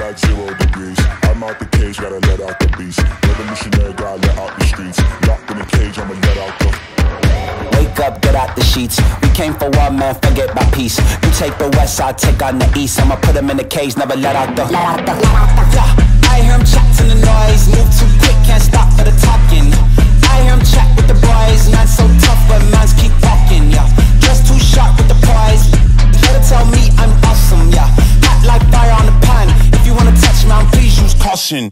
like zero degrees. I'm out the cage, gotta let out the beast. Revolutionary, gotta let out the streets. Locked in a cage, I'ma let out the. Wake up, get out the sheets. We came for one man, forget my peace. You take the west I take on the east. I'ma put him in a cage, never let out the. Let out the. Let out the. Yeah, I hear him chat. Caution